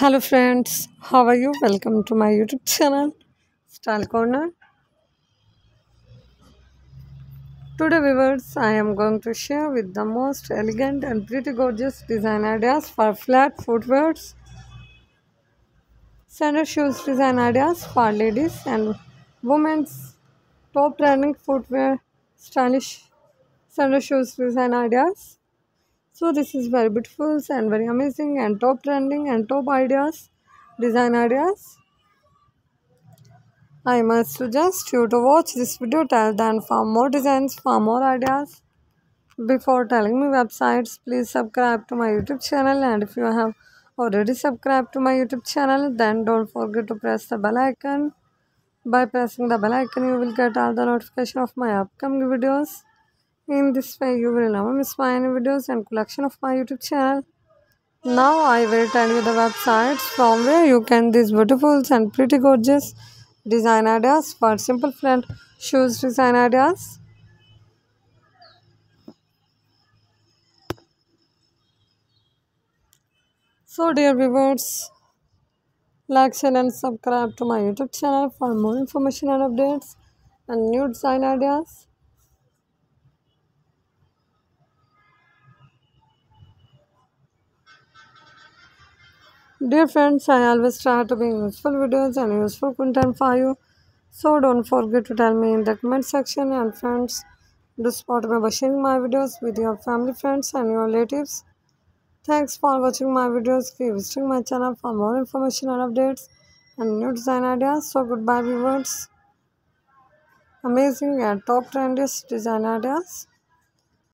Hello friends, how are you? Welcome to my YouTube channel Style Corner. Today viewers, I am going to share with the most elegant and pretty gorgeous design ideas for flat footwears, sandal shoes design ideas for ladies and women's top trending footwear, stylish sandal shoes design ideas. So this is very beautiful and very amazing and top trending and top ideas, design ideas. I must suggest you to watch this video till then for more designs, for more ideas. Before telling me websites, please subscribe to my YouTube channel and if you have already subscribed to my YouTube channel, then don't forget to press the bell icon. By pressing the bell icon, you will get all the notification of my upcoming videos. In this way, you will never miss my any videos and collection of my YouTube channel. Now I will tell you the websites from where you can these beautiful and pretty gorgeous design ideas for simple flat shoes design ideas. So dear viewers, like, share and subscribe to my YouTube channel for more information and updates and new design ideas. Dear friends, I always try to bring useful videos and useful content for you. So don't forget to tell me in the comment section and friends, do support me by sharing my videos with your family, friends and your relatives. Thanks for watching my videos. Keep visiting my channel for more information and updates and new design ideas. So goodbye viewers. Amazing and top trendiest design ideas.